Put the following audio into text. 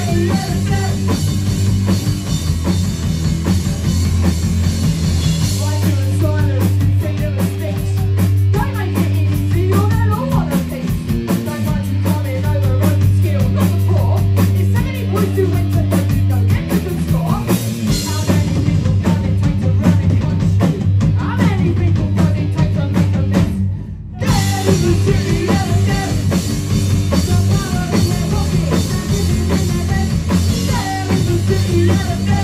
Yeah. Never